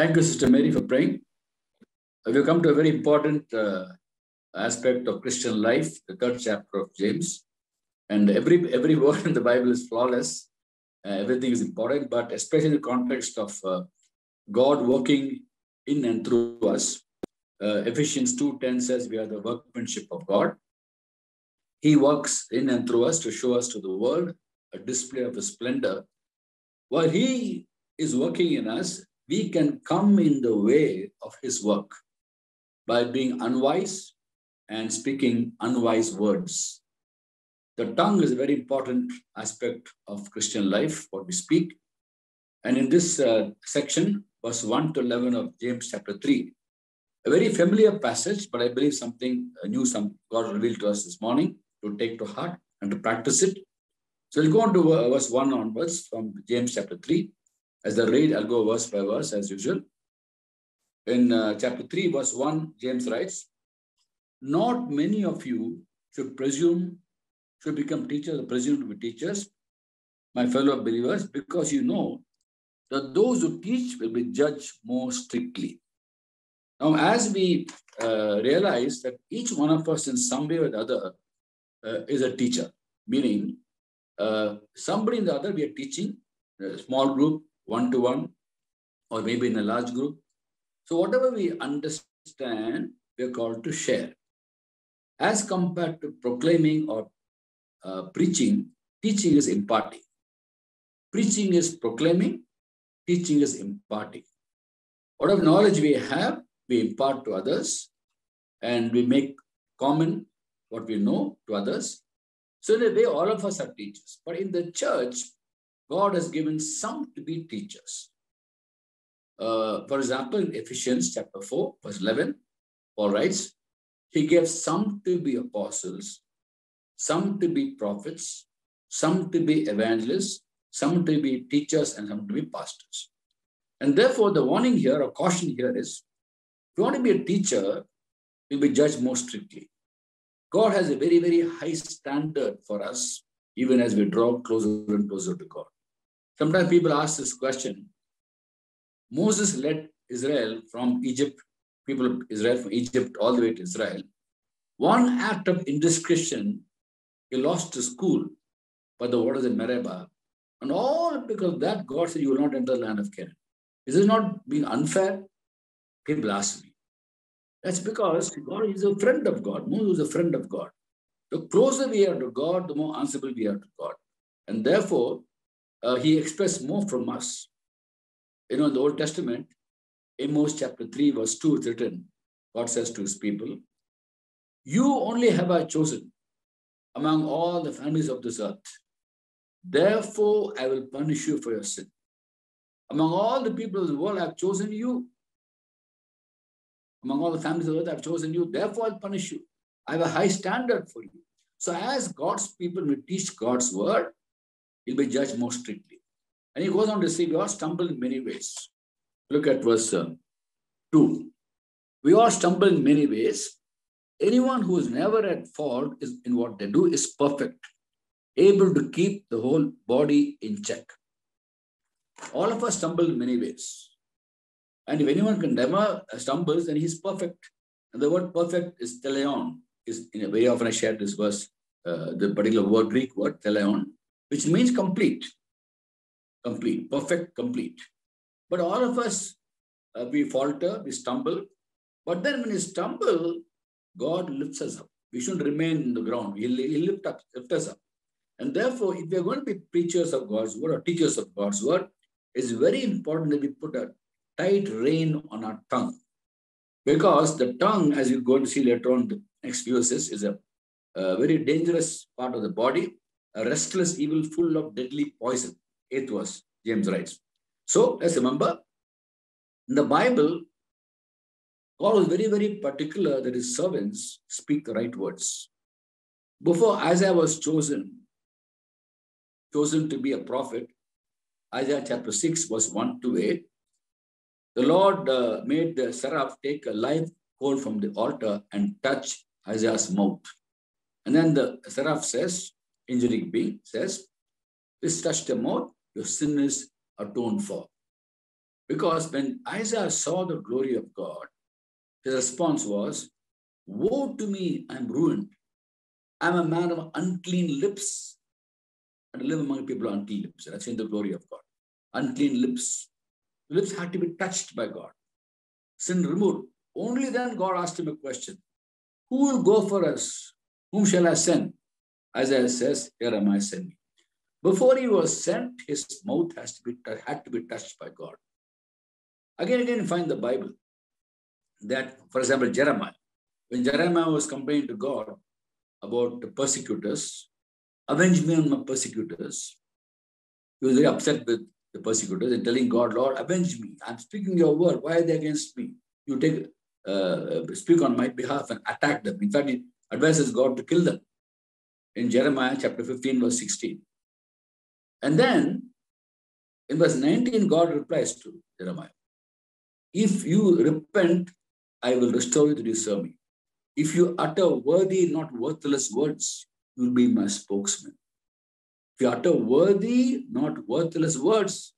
Thank you, Sister Mary, for praying. We've come to a very important uh, aspect of Christian life, the third chapter of James. And every every word in the Bible is flawless. Uh, everything is important, but especially in the context of uh, God working in and through us. Uh, Ephesians 2.10 says we are the workmanship of God. He works in and through us to show us to the world a display of his splendor. While he is working in us, we can come in the way of his work by being unwise and speaking unwise words. The tongue is a very important aspect of Christian life, what we speak. And in this uh, section, verse 1 to 11 of James chapter 3, a very familiar passage, but I believe something uh, new, some God revealed to us this morning to take to heart and to practice it. So we'll go on to uh, verse 1 onwards from James chapter 3. As the read, I'll go verse by verse as usual. In uh, chapter 3, verse 1, James writes, Not many of you should presume, should become teachers presume to be teachers, my fellow believers, because you know that those who teach will be judged more strictly. Now, as we uh, realize that each one of us, in some way or the other, uh, is a teacher, meaning uh, somebody in the other we are teaching, a small group, one to one, or maybe in a large group. So, whatever we understand, we are called to share. As compared to proclaiming or uh, preaching, teaching is imparting. Preaching is proclaiming, teaching is imparting. Whatever knowledge we have, we impart to others and we make common what we know to others. So, in a way, all of us are teachers. But in the church, God has given some to be teachers. Uh, for example, in Ephesians chapter 4, verse 11, Paul writes, He gave some to be apostles, some to be prophets, some to be evangelists, some to be teachers, and some to be pastors. And therefore, the warning here or caution here is if you want to be a teacher, you'll be judged more strictly. God has a very, very high standard for us, even as we draw closer and closer to God. Sometimes people ask this question Moses led Israel from Egypt, people of Israel from Egypt all the way to Israel. One act of indiscretion, he lost his school by the waters in Meribah. And all because of that, God said, You will not enter the land of Canaan. Is this not being unfair? People ask me. That's because God is a friend of God. Moses is a friend of God. The closer we are to God, the more answerable we are to God. And therefore, uh, he expressed more from us. You know, in the Old Testament, Amos chapter 3, verse 2, it's written, God says to his people, You only have I chosen among all the families of this earth. Therefore, I will punish you for your sin. Among all the people of the world, I have chosen you. Among all the families of the earth, I have chosen you. Therefore, I'll punish you. I have a high standard for you. So, as God's people will teach God's word, he'll be judged more strictly. And he goes on to say, We all stumble in many ways. Look at verse uh, 2. We all stumble in many ways. Anyone who is never at fault is in what they do is perfect, able to keep the whole body in check. All of us stumble in many ways. And if anyone can never stumbles, then he's perfect. And the word perfect is teleon. Is in a very often I share this verse, uh, the particular word, Greek word, teleon, which means complete. Complete, perfect, complete. But all of us, uh, we falter, we stumble. But then when we stumble, God lifts us up. We shouldn't remain in the ground. He'll, he'll lift, up, lift us up. And therefore, if we're going to be preachers of God's word or teachers of God's word, it's very important that we put a tight rein on our tongue. Because the tongue, as you're going to see later on the next few verses, is a, a very dangerous part of the body, a restless evil full of deadly poison. Eighth verse, James writes. So let's remember, in the Bible, God was very, very particular that his servants speak the right words. Before Isaiah was chosen, chosen to be a prophet, Isaiah chapter 6, verse 1 to 8, the Lord uh, made the seraph take a live coal from the altar and touch Isaiah's mouth. And then the seraph says, angelic being says, This touched the mouth, your sin is atoned for. Because when Isaiah saw the glory of God, his response was, Woe to me, I'm ruined. I'm a man of unclean lips. And I live among people of unclean lips. That's in the glory of God. Unclean lips. Lips had to be touched by God. Sin removed. Only then God asked him a question. Who will go for us? Whom shall I send? Isaiah says, I, send me. Before he was sent, his mouth has to be had to be touched by God. Again, again, find the Bible that, for example, Jeremiah, when Jeremiah was complaining to God about the persecutors, avenge me on my persecutors, he was very upset with the persecutors and telling God, Lord, avenge me. I'm speaking your word. Why are they against me? You take uh, speak on my behalf and attack them. In fact, he advises God to kill them in Jeremiah chapter 15, verse 16. And then in verse 19, God replies to Jeremiah, If you repent, I will restore you to me. If you utter worthy, not worthless words, you will be my spokesman. If you utter worthy, not worthless words,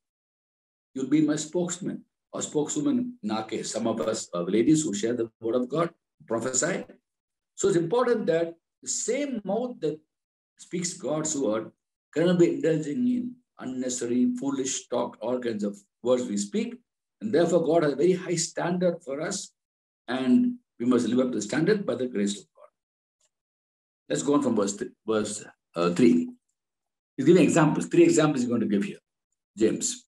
you'll be my spokesman or spokeswoman in our case. Some of us are ladies who share the word of God, prophesy. So it's important that the same mouth that speaks God's word cannot be indulging in unnecessary, foolish talk, all kinds of words we speak. And therefore, God has a very high standard for us, and we must live up to the standard by the grace of God. Let's go on from verse, th- verse uh, 3. He's giving examples, three examples he's going to give here. James.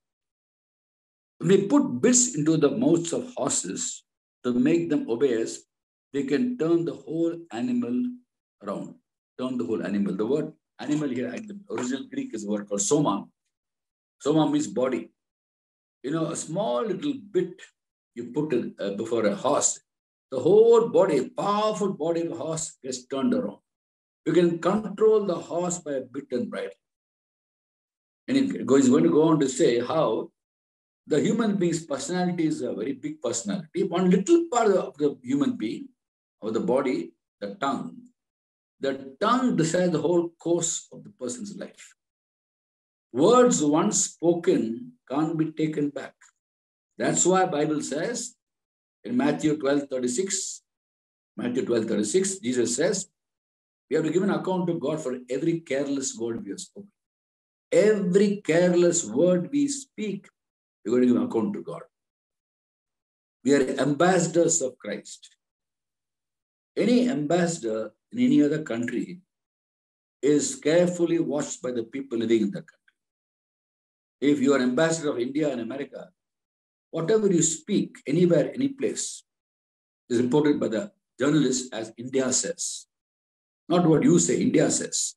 When we put bits into the mouths of horses to make them obey us, they can turn the whole animal around. Turn the whole animal. The word animal here, the original Greek is a word called soma. Soma means body. You know, a small little bit you put uh, before a horse, the whole body, powerful body of a horse gets turned around. You can control the horse by a bit and bridle. And goes going to go on to say how the human being's personality is a very big personality. One little part of the human being, of the body, the tongue, the tongue decides the whole course of the person's life. Words once spoken can't be taken back. That's why Bible says in Matthew 12, 36, Matthew 12, 36, Jesus says, we have to give an account to God for every careless word we have spoken. Every careless word we speak, we're going to give an account to God. We are ambassadors of Christ. Any ambassador in any other country is carefully watched by the people living in that country. If you are ambassador of India and America, whatever you speak anywhere, any place, is reported by the journalist as India says. Not what you say, India says.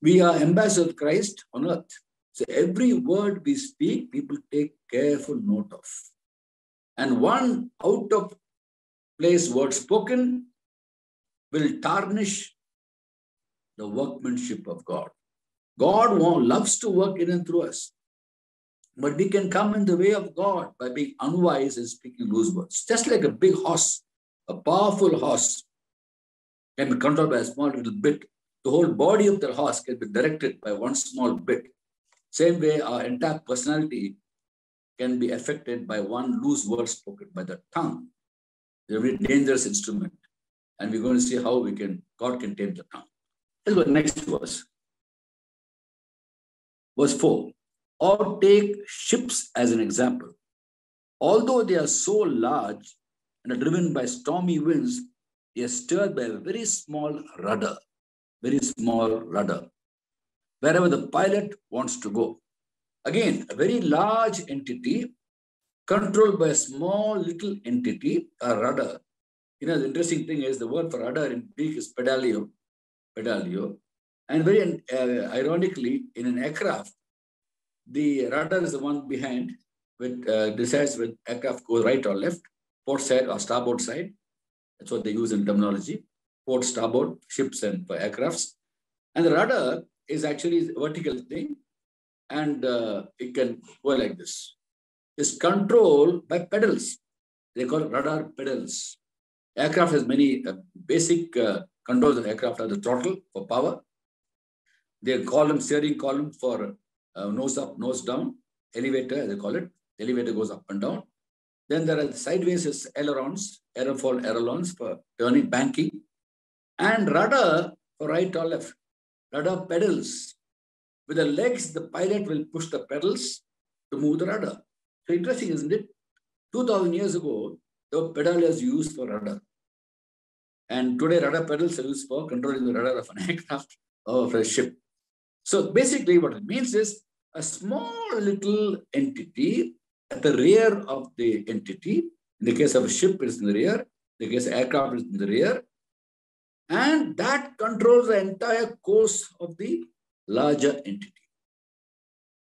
We are ambassadors of Christ on earth. So every word we speak, people take careful note of. And one out of place word spoken will tarnish the workmanship of God. God loves to work in and through us. But we can come in the way of God by being unwise and speaking loose words. Just like a big horse, a powerful horse can be controlled by a small little bit. The whole body of the horse can be directed by one small bit. Same way, our entire personality can be affected by one loose word spoken by the tongue. It's a very dangerous instrument. And we're going to see how we can, God can tame the tongue. Let's go next verse. Verse 4. Or take ships as an example. Although they are so large and are driven by stormy winds, they are stirred by a very small rudder. Very small rudder. Wherever the pilot wants to go. Again, a very large entity controlled by a small little entity, a rudder. You know, the interesting thing is the word for rudder in Greek is pedalio, pedalio. And very uh, ironically, in an aircraft, the rudder is the one behind, which uh, decides when aircraft goes right or left, port side or starboard side. That's what they use in terminology. Port, starboard, ships and aircrafts. And the rudder is actually a vertical thing, and uh, it can go like this. It's controlled by pedals. They call rudder pedals. Aircraft has many uh, basic uh, controls of aircraft are the throttle for power. They call them steering column for uh, nose up, nose down, elevator, as they call it, elevator goes up and down. Then there are sideways ailerons, aerofoil ailerons for turning, banking, and rudder for right or left. Rudder pedals. With the legs, the pilot will push the pedals to move the rudder. So interesting, isn't it? 2000 years ago, the pedal is used for rudder. And today, rudder pedals are used for controlling the rudder of an aircraft or of a ship. So basically, what it means is a small little entity at the rear of the entity. In the case of a ship, it's in the rear. In the case of aircraft, it's in the rear. And that controls the entire course of the larger entity.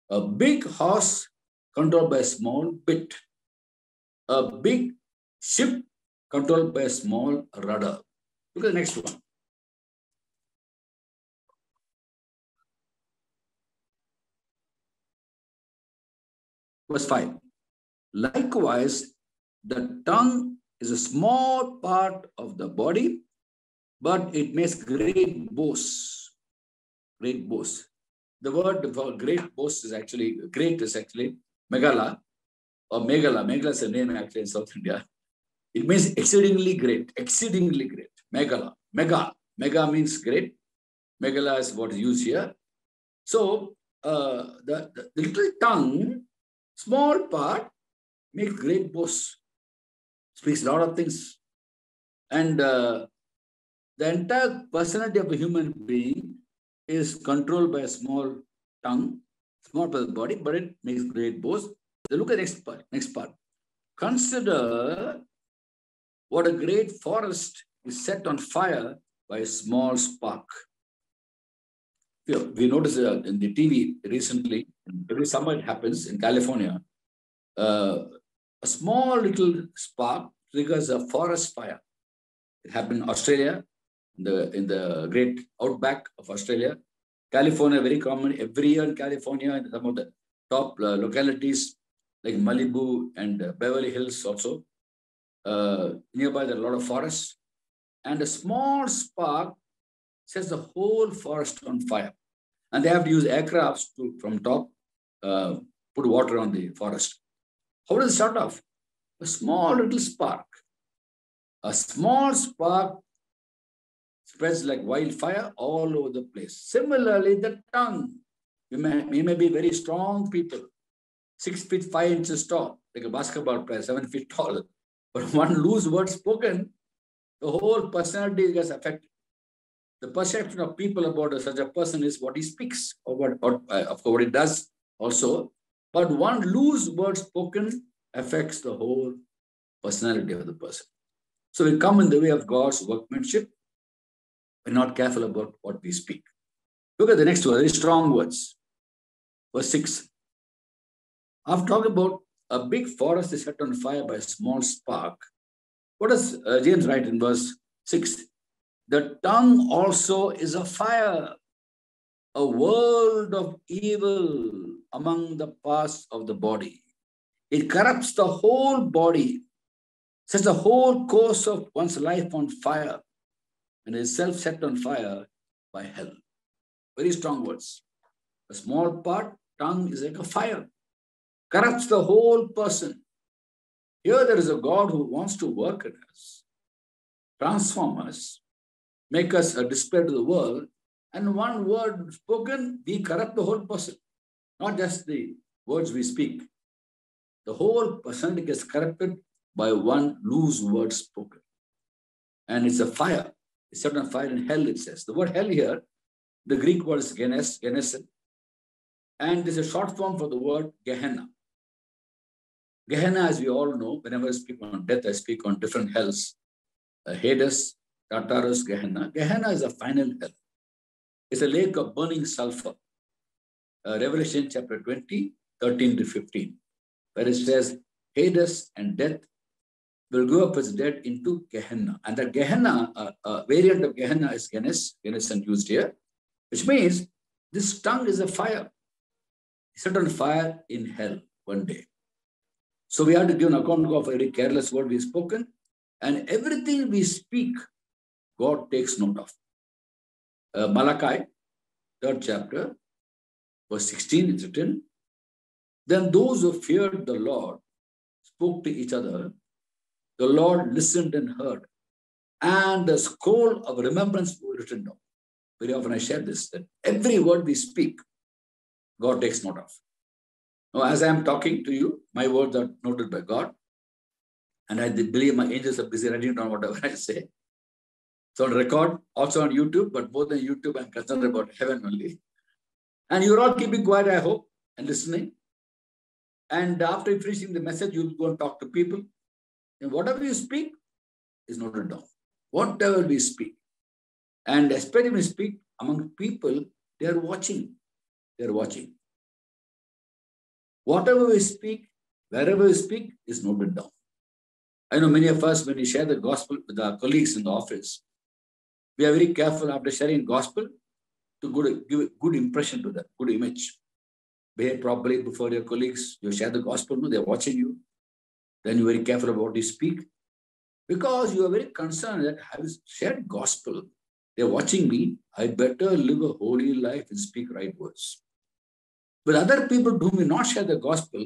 A big horse controlled by a small bit. A big ship controlled by a small rudder. Look at the next one. Verse 5. Likewise, the tongue is a small part of the body, but it makes great boasts. Great boasts. The word for great boast is actually, great is actually megala or megala. Megala is a name actually in South India. It means exceedingly great, exceedingly great. Megala, mega. Mega means great. Megala is what is used here. So uh, the, the, the little tongue, small part, makes great boasts, speaks a lot of things. And uh, the entire personality of a human being is controlled by a small tongue, small part of the body, but it makes great boasts. So look at the next part. Next part. Consider what a great forest is set on fire by a small spark. We noticed uh, in the TV recently, every summer it happens in California, uh, a small little spark triggers a forest fire. It happened in Australia, in the, in the great outback of Australia. California, very common. Every year in California, in some of the top uh, localities like Malibu and uh, Beverly Hills also. Uh, nearby, there are a lot of forests. And a small spark sets the whole forest on fire. And they have to use aircrafts to, from top, uh, put water on the forest. How does it start off? A small little spark. A small spark spreads like wildfire all over the place. Similarly, the tongue. We may, we may be very strong people, six feet five inches tall, like a basketball player, seven feet tall. But one loose word spoken, the whole personality gets affected. The perception of people about such a person is what he speaks or what, or, uh, of what he does also. But one loose word spoken affects the whole personality of the person. So we come in the way of God's workmanship. We're not careful about what we speak. Look at the next word, very strong words. Verse 6. After talking about a big forest is set on fire by a small spark, what does uh, James write in verse 6? The tongue also is a fire, a world of evil among the parts of the body. It corrupts the whole body, sets the whole course of one's life on fire, and is self set on fire by hell. Very strong words. A small part, tongue is like a fire, corrupts the whole person. Here there is a God who wants to work in us, transform us, make us a display to the world, and one word spoken, we corrupt the whole person, not just the words we speak. The whole person gets corrupted by one loose word spoken. And it's a fire. It's set on fire in hell, it says. The word hell here, the Greek word is genes. And there's a short form for the word Gehenna. Gehenna, as we all know, whenever I speak on death, I speak on different hells. Uh, Hades, Tartarus, Gehenna. Gehenna is a final hell. It's a lake of burning sulfur. Uh, Revelation chapter 20, 13 to 15, where it says, Hades and death will go up as dead into Gehenna. And that Gehenna, uh, uh, variant of Gehenna is Genes, Genesen used here, which means this tongue is a fire. Set on fire in hell one day. So we have to give an account of every careless word we've spoken, and everything we speak, God takes note of. Uh, Malachi, third chapter, verse 16, it's written, Then those who feared the Lord spoke to each other. The Lord listened and heard. And the scroll of remembrance was written down. Very often I share this that every word we speak, God takes note of. Now, as I am talking to you, my words are noted by God. And I believe my angels are busy writing down whatever I say. So on record, also on YouTube, but both on YouTube, I'm concerned about heaven only. And you're all keeping quiet, I hope, and listening. And after finishing the message, you'll go and talk to people. And whatever you speak is noted down. Whatever we speak. And especially when we speak among people, they are watching. They are watching. Whatever we speak, wherever we speak, is noted down. I know many of us, when we share the gospel with our colleagues in the office, we are very careful after sharing gospel to give a good impression to them, good image. Behave properly before your colleagues. You share the gospel, no, they're watching you. Then you're very careful about what you speak. Because you are very concerned that I have shared gospel. They're watching me. I better live a holy life and speak right words. But other people who may not share the gospel,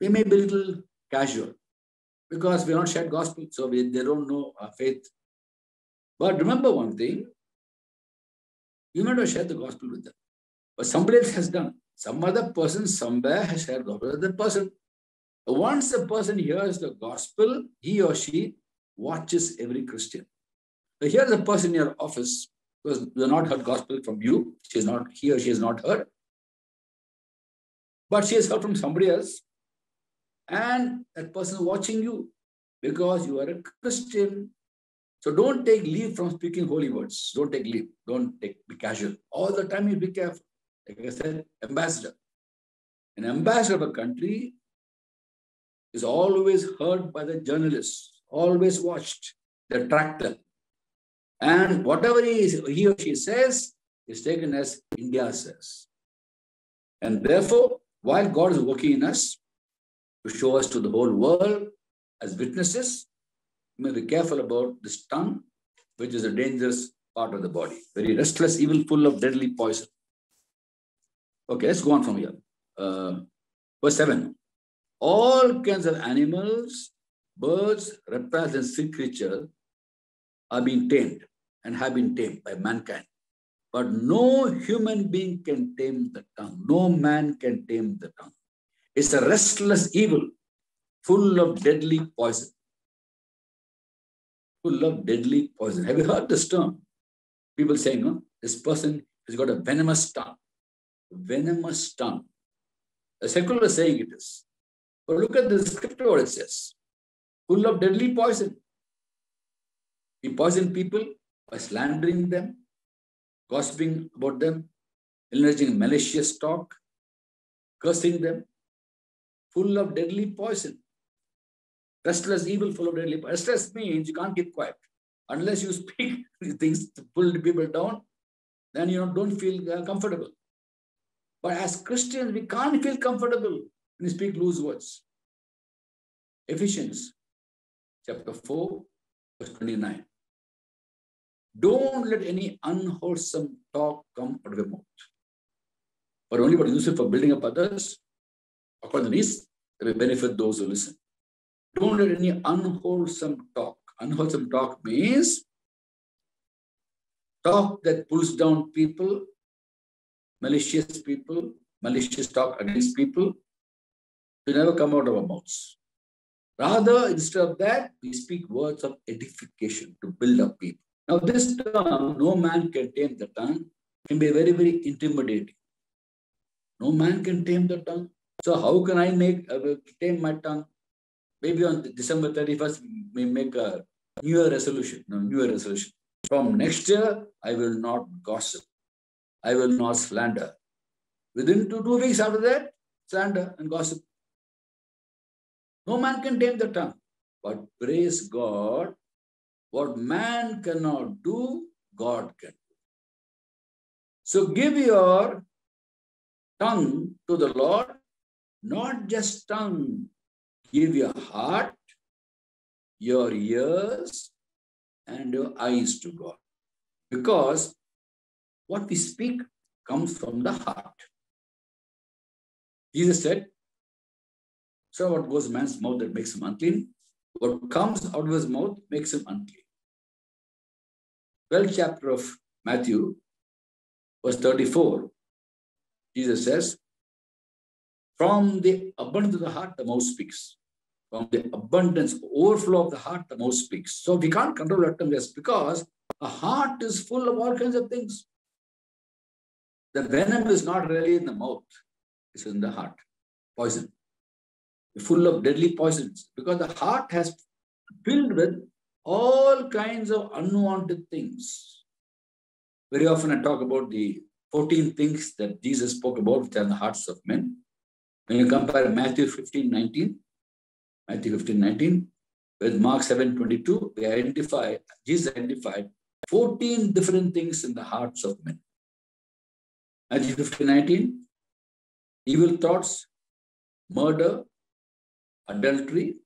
they may be a little casual because we don't share gospel, so we, they don't know our faith. But remember one thing, you may not share the gospel with them, but somebody else has done. Some other person somewhere has shared gospel with that person. Once a person hears the gospel, he or she watches every Christian. So here's a person in your office who has not heard gospel from you. She is not, he or she has not heard. But she has heard from somebody else. And that person is watching you because you are a Christian. So don't take leave from speaking holy words. Don't take leave. Don't take be casual. All the time you be careful. Like I said, ambassador. An ambassador of a country is always heard by the journalists, always watched, the tractor. And whatever he, is, he or she says is taken as India says. And therefore, while God is working in us to show us to the whole world as witnesses, we may be careful about this tongue, which is a dangerous part of the body. Very restless, evil, full of deadly poison. Okay, let's go on from here. Uh, verse 7. All kinds of animals, birds, reptiles, and sea creatures are being tamed and have been tamed by mankind. But no human being can tame the tongue. No man can tame the tongue. It's a restless evil, full of deadly poison. Full of deadly poison. Have you heard this term? People saying, oh, this person has got a venomous tongue. Venomous tongue. A secular saying it is. But look at the scripture what it says. Full of deadly poison. He poisoned people by slandering them, gossiping about them, encouraging malicious talk, cursing them, full of deadly poison. Restless evil, full of deadly poison. Restless means you can't keep quiet. Unless you speak things to pull people down, then you don't feel uh, comfortable. But as Christians, we can't feel comfortable when we speak loose words. Ephesians chapter 4, verse 29. Don't let any unwholesome talk come out of your mouth. But only what is useful for building up others, according to this, it will benefit those who listen. Don't let any unwholesome talk. Unwholesome talk means talk that pulls down people, malicious people, malicious talk against people, to never come out of our mouths. Rather, instead of that, we speak words of edification to build up people. Now, this term, no man can tame the tongue, can be very, very intimidating. No man can tame the tongue. So, how can I make uh, tame my tongue? Maybe on December 31st, we make a New Year resolution. No, New Year resolution. From next year, I will not gossip. I will not slander. Within two, two weeks after that, slander and gossip. No man can tame the tongue. But praise God, what man cannot do, God can do. So give your tongue to the Lord, not just tongue. Give your heart, your ears, and your eyes to God. Because what we speak comes from the heart. Jesus said, So what goes man's mouth that makes him unclean? What comes out of his mouth makes him unclean. 12th chapter of Matthew, verse 34, Jesus says, From the abundance of the heart, the mouth speaks. From the abundance, overflow of the heart, the mouth speaks. So we can't control our tongue because a heart is full of all kinds of things. The venom is not really in the mouth, it's in the heart. Poison. Full of deadly poisons. Because the heart has filled with all kinds of unwanted things. Very often I talk about the 14 things that Jesus spoke about, which are in the hearts of men. When you compare Matthew 15, 19, Matthew 15, 19, with Mark 7, 22, we identify, Jesus identified 14 different things in the hearts of men. Matthew 15, 19, evil thoughts, murder, adultery,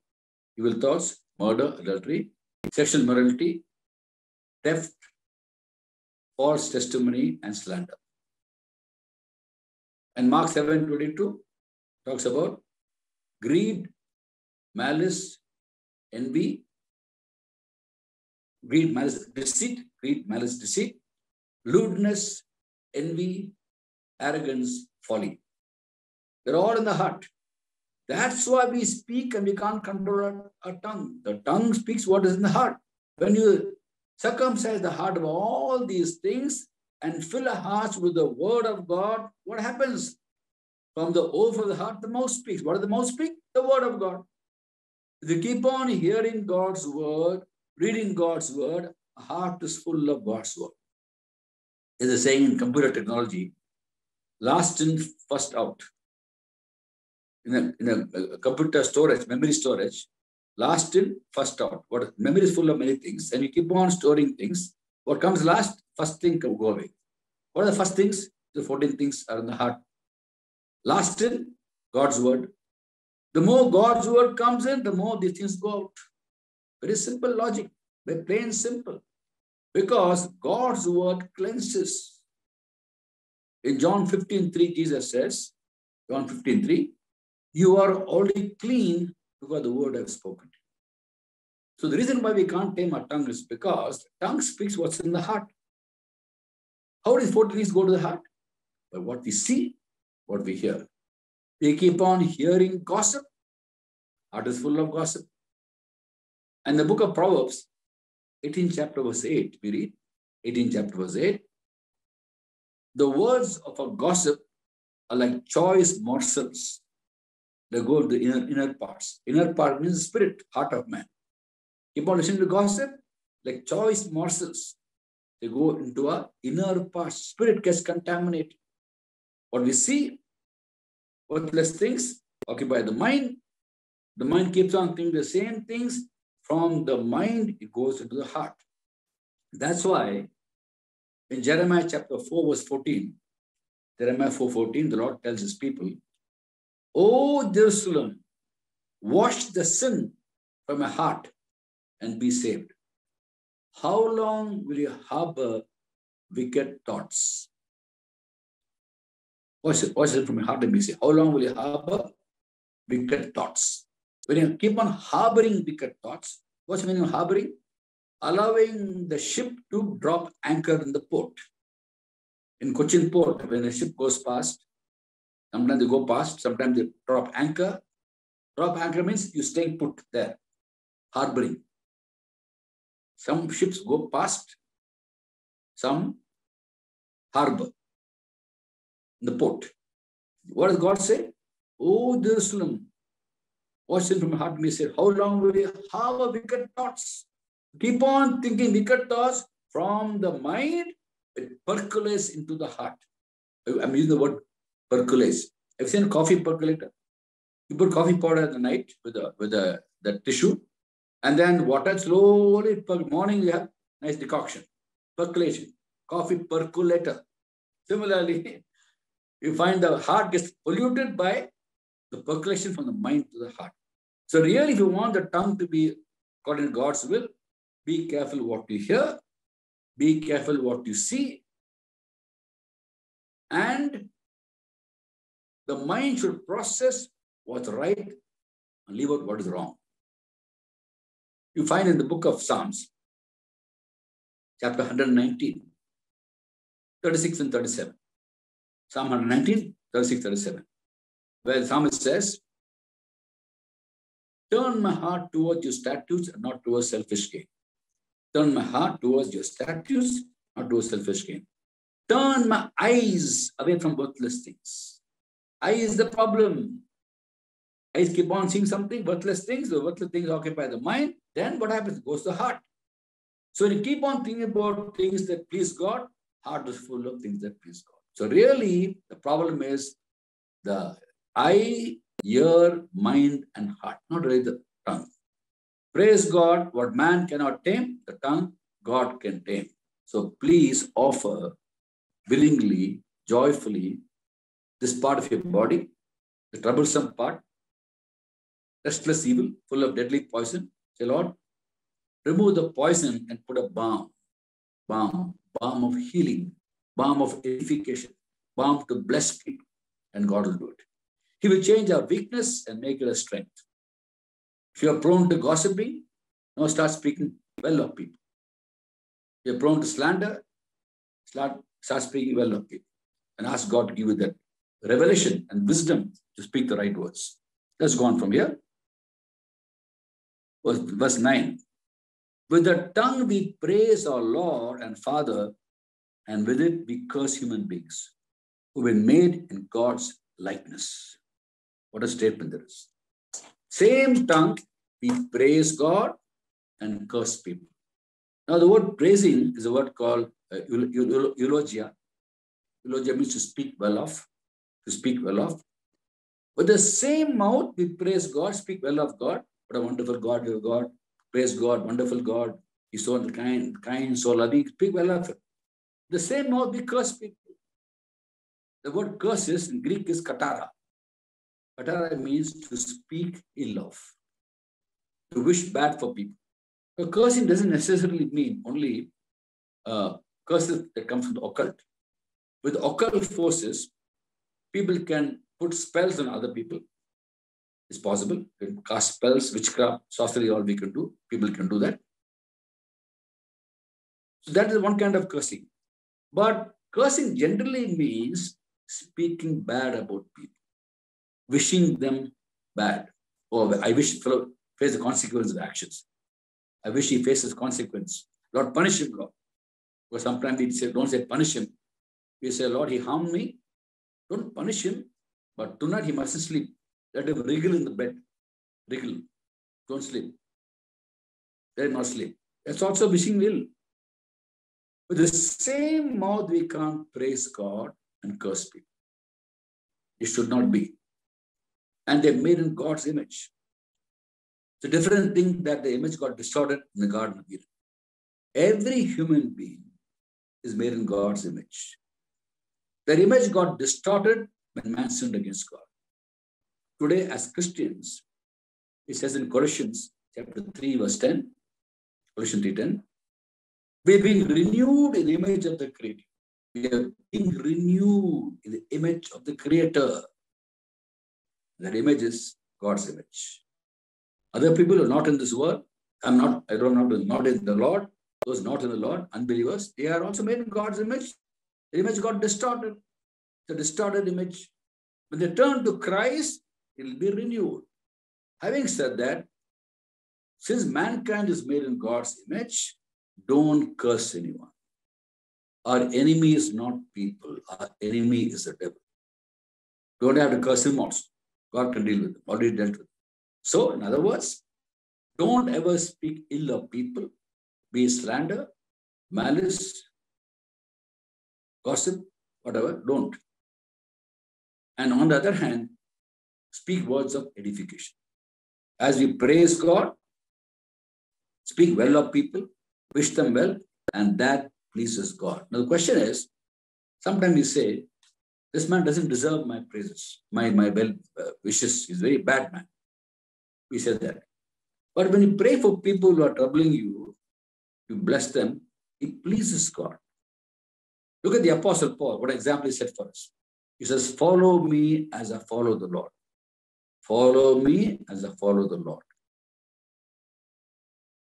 evil thoughts, murder, adultery, sexual morality, theft, false testimony, and slander. And Mark 7 22 talks about greed, malice, envy, greed, malice, deceit, greed, malice, deceit, lewdness, envy, arrogance, folly. They're all in the heart. That's why we speak and we can't control our, our, tongue. The tongue speaks what is in the heart. When you circumcise the heart of all these things and fill our hearts with the word of God, what happens? From the overflow of the heart, the mouth speaks. What does the mouth speak? The word of God. If you keep on hearing God's word, reading God's word, a heart is full of God's word. There's a saying in computer technology, last in, first out. In a, in a, computer storage, memory storage, last in, first out. What memory is full of many things, and you keep on storing things. What comes last, first thing can go away. What are the first things? The 14 things are in the heart. Last in, God's word. The more God's word comes in, the more these things go out. Very simple logic, very plain simple. Because God's word cleanses. In John 15, 3, Jesus says, John 15, 3, you are already clean because the word I've spoken. So the reason why we can't tame our tongue is because tongue speaks what's in the heart. How does 14 things go to the heart? By what we see, what we hear. We keep on hearing gossip. Heart is full of gossip. And the book of Proverbs, 18 chapter verse 8, we read, 18 chapter verse 8, the words of a gossip are like choice morsels. They go to the inner, inner parts. Inner part means spirit, heart of man. Keep on to gossip, like choice morsels. They go into our inner parts. Spirit gets contaminated. What we see, worthless things occupy the mind. The mind keeps on thinking the same things. From the mind, it goes into the heart. That's why in Jeremiah chapter 4, verse 14, Jeremiah 4:14, the Lord tells his people, O Jerusalem, wash the sin from your heart and be saved. How long will you harbor wicked thoughts? Wash it, wash it from your heart and be saved. How long will you harbor wicked thoughts? When you keep on harboring wicked thoughts, what's the meaning of harboring? Allowing the ship to drop anchor in the port. In Cochin port, when a ship goes past, sometimes they go past, sometimes they drop anchor. Drop anchor means you staying put there, harboring. Some ships go past, some harbor in the port. What does God say? Oh, Jerusalem, watch him from heart. Me said, How long will you have wicked thoughts? Keep on thinking wicked thoughts from the mind, it percolates into the heart. I'm using the word percolates. Have you seen coffee percolator? You put coffee powder at the night with the with the, the tissue, and then water slowly per morning you have nice decoction. Percolation. Coffee percolator. Similarly, you find the heart gets polluted by the percolation from the mind to the heart. So really, if you want the tongue to be according to God's will, be careful what you hear, be careful what you see, and the mind should process what's right and leave out what is wrong. You find in the book of Psalms, chapter 119, 36 and 37. Psalm 119, 36, 37. Where the psalmist says, Turn my heart towards your statutes and not towards selfish gain. Turn my heart towards your statutes, not towards selfish gain. Turn my eyes away from worthless things. Eye is the problem. Eyes keep on seeing something, worthless things, the worthless things occupy the mind. Then what happens? It goes to the heart. So you keep on thinking about things that please God, heart is full of things that please God. So really, the problem is the eye, ear, mind, and heart, not really the tongue. Praise God, what man cannot tame, the tongue God can tame. So please offer willingly, joyfully, this part of your body, the troublesome part, restless evil, full of deadly poison. Say, Lord, remove the poison and put a balm, balm, balm of healing, balm of edification, balm to bless people, and God will do it. He will change our weakness and make it a strength. If you are prone to gossiping, now start speaking well of people. If you're prone to slander, start, start speaking well of people and ask God to give you that revelation and wisdom to speak the right words. Let's go on from here. Verse, verse 9. With the tongue we praise our Lord and Father, and with it we curse human beings who were made in God's likeness. What a statement there is. Same tongue, we praise God and curse people. Now, the word praising is a word called uh, eulogia. Eulogia means to speak well of, to speak well of. With the same mouth, we praise God, speak well of God. What a wonderful God you God. Praise God, wonderful God. He's so kind, kind, so loving. Speak well of Him. The same mouth, we curse people. The word curses in Greek is katara. Katara means to speak ill of, to wish bad for people. So cursing doesn't necessarily mean only uh, curses that come from the occult. With occult forces, people can put spells on other people. It's possible. Can cast spells, witchcraft, sorcery, all we can do. People can do that. So that is one kind of cursing. But cursing generally means speaking bad about people, wishing them bad. Oh, I wish fellow face the consequence of actions. I wish he faces consequence. Lord, punish him, Lord. Because sometimes we say, don't say punish him. We say, Lord, he harmed me. Don't punish him, but tonight he mustn't sleep. Let him wriggle in the bed. Wriggle. Don't sleep. Let him not sleep. That's also wishing ill. With the same mouth, we can't praise God and curse people. It should not be. And they're made in God's image. It's a different thing that the image got distorted in the Garden of Eden. Every human being is made in God's image. Their image got distorted when man sinned against God. Today, as Christians, it says in Colossians chapter 3, verse 10, Colossians 3:10, we're being renewed in the image of the Creator. We are being renewed in the image of the Creator. That image is God's image. Other people are not in this world. I'm not, I don't know, not in the Lord. Those not in the Lord, unbelievers, they are also made in God's image. The image got distorted. The distorted image. When they turn to Christ, it will be renewed. Having said that, since mankind is made in God's image, don't curse anyone. Our enemy is not people. Our enemy is the devil. Don't have to curse him also. God can deal with him. Already dealt with. So, in other words, don't ever speak ill of people, be slander, malice, gossip, whatever. Don't. And on the other hand, speak words of edification. As we praise God, speak well of people, wish them well, and that pleases God. Now, the question is sometimes you say, This man doesn't deserve my praises, my, my well uh, wishes. He's a very bad man. We said that. But when you pray for people who are troubling you, you bless them, it pleases God. Look at the Apostle Paul, what example he set for us. He says, Follow me as I follow the Lord. Follow me as I follow the Lord.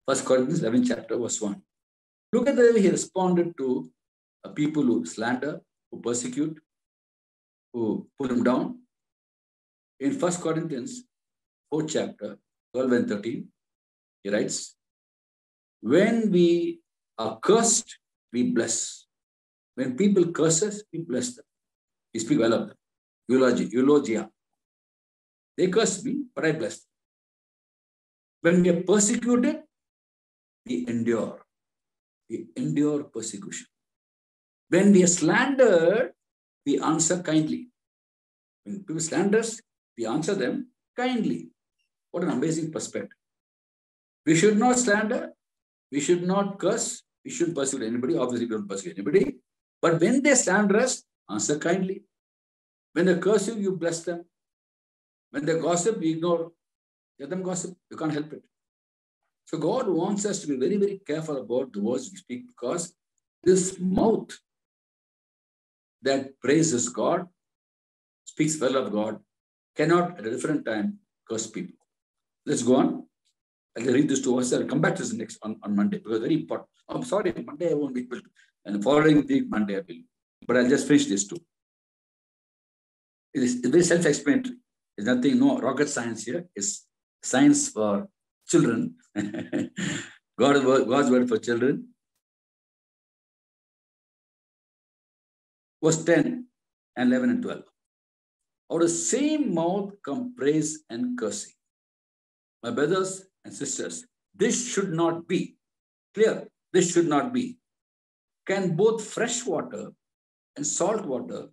First Corinthians 11 chapter verse 1. Look at the way he responded to a people who slander, who persecute, who put him down. In First Corinthians 4 chapter 12 and 13, he writes, When we are cursed, we bless. When people curse us, we bless them. We speak well of them. Eulogy, eulogia. They curse me, but I bless them. When we are persecuted, we endure. We endure persecution. When we are slandered, we answer kindly. When people slander us, we answer them kindly. What an amazing perspective. We should not slander. We should not curse. We shouldn't persecute anybody. Obviously, we don't persecute anybody. But when they stand rest, answer kindly. When they curse you, you bless them. When they gossip, you ignore. Let them gossip. You can't help it. So God wants us to be very, very careful about the words we speak because this mouth that praises God, speaks well of God, cannot at a different time curse people. Let's go on. I'll read this to us. I'll come back to this next on, on Monday because very important. I'm sorry, Monday I won't be able to. And the following week, Monday I will. But I'll just finish this too. It is very self-explanatory. There's nothing, no rocket science here. It's science for children. God, God's word for children. Verse 10 and 11 and 12. Out of the same mouth come praise and cursing. My brothers and sisters, this should not be. Clear, this should not be. Can both fresh water and salt water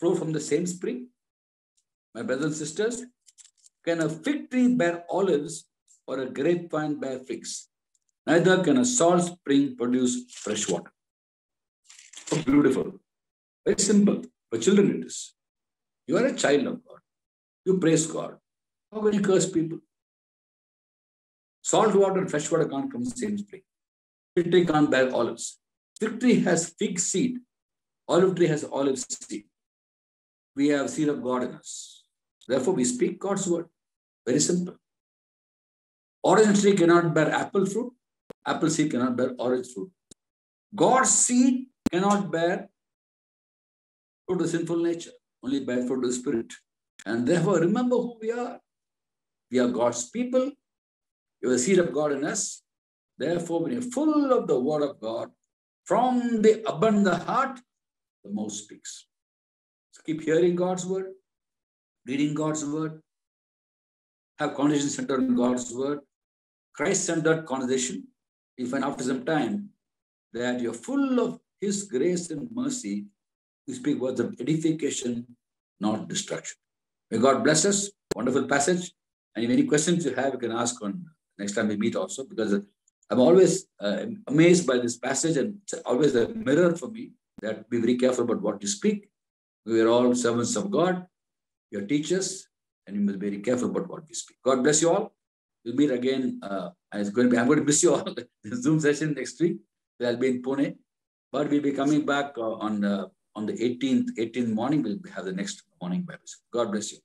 flow from the same spring? My brothers and sisters, can a fig tree bear olives or a grapevine bear figs? Neither can a salt spring produce fresh water. Oh, beautiful. Very simple. For children, it is. You are a child of God. You praise God. How can you curse people? Salt water and fresh water can't come from the same spring. Fig tree can't bear olives. Fig tree has fig seed. Olive tree has olive seed. We have seed of God in us. Therefore, we speak God's word. Very simple. Orange tree cannot bear apple fruit. Apple seed cannot bear orange fruit. God's seed cannot bear fruit of sinful nature, only bear fruit of the spirit. And therefore, remember who we are. We are God's people. We have the seed of God in us. Therefore, when you're full of the word of God, from the abundant heart, the mouth speaks. So keep hearing God's word, reading God's word, have conversation centered on God's word, Christ-centered conversation. You find after some time that you're full of His grace and mercy. You speak words of edification, not destruction. May God bless us. Wonderful passage. And if any questions you have, you can ask on next time we meet also, because I'm always uh, amazed by this passage and it's always a mirror for me that be very careful about what you speak. We are all servants of God. your teachers, and you must be very careful about what we speak. God bless you all. We'll meet again. Uh, I'm going to be, I'm going to miss you all. the Zoom session next week. I'll be in Pune, but we'll be coming back uh, on uh, on the 18th 18th morning. We'll have the next morning Bible. God bless you.